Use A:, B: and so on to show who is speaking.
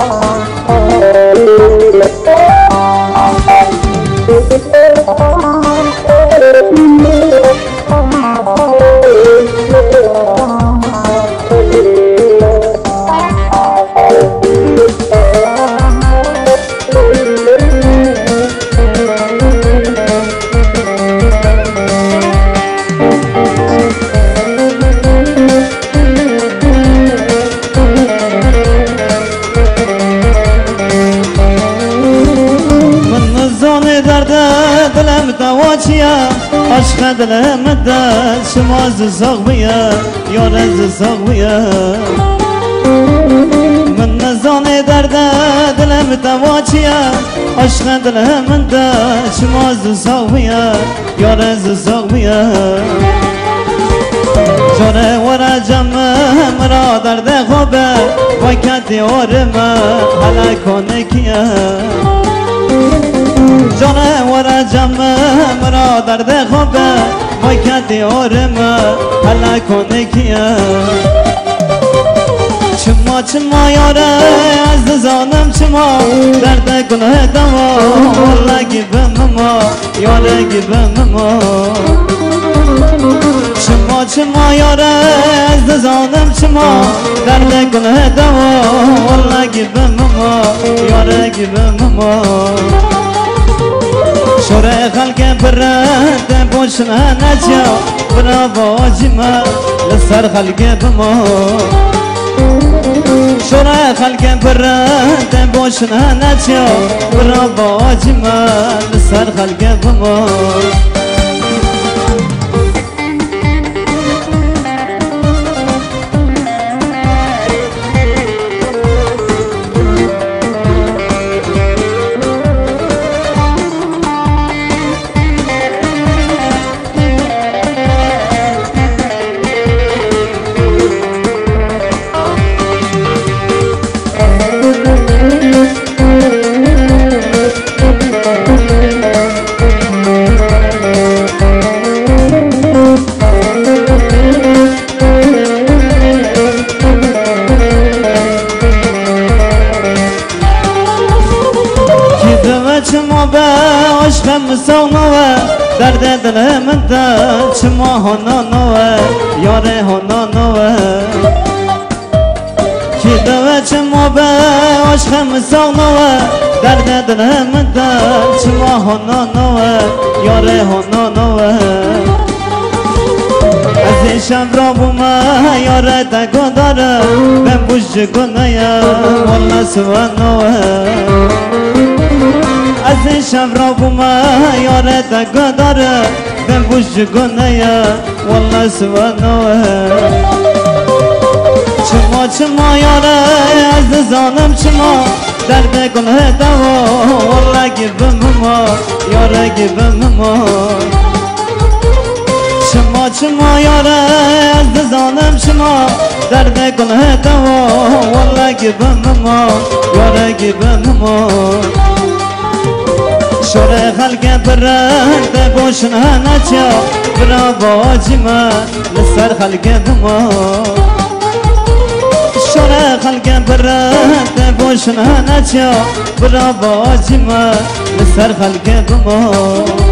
A: Oh. ده دلم دوا چیه عشق دلم ده شما زیزاق بیه من نزان درد دلم دوا چیه عشق دلم ده شما زیزاق بیه یار زیزاق بیه جانه وره جمعه مرا درده خوبه وکت دیاره من حلکانه کیه؟ جانه ورا جمع مرا درد خوبه و کتی آرمه حالا کنه کیه چما چما یاره از زانم چما درد گناه دما والله گیبم ما یاره گیبم ما چما چما یاره از زانم چما درد گناه دما والله گیبم ما یاره گیبم ما شوره خلق برد بوشنا نجا برا باجما لسر خلق بما شوره خلق برد بوشنا نجا برا باجما لسر خلق بما Gideme çima be aşkım savnove Derde dilemin de çima honanove Yare honanove Gideme çima be aşkım savnove Derde dilemin de çima honanove Yare honanove از این شب را بوما یاره تکو داره من بوش کنه یا والله سوانوه از این شب را بوما یاره تکو داره من بوش کنه یا والله سوانوه چما چما یاره از زانم چما درد گنه دوا والله گیبم ما یاره گیبم ما چما چما یاره از زانم شما درد گناه دوا والله گبم ما یاره گبم ما شوره خلق برند بوشنا نچا برا باجی ما لسر خلق ما شوره خلق برند بوشنا نچا برا باجی ما لسر خلق ما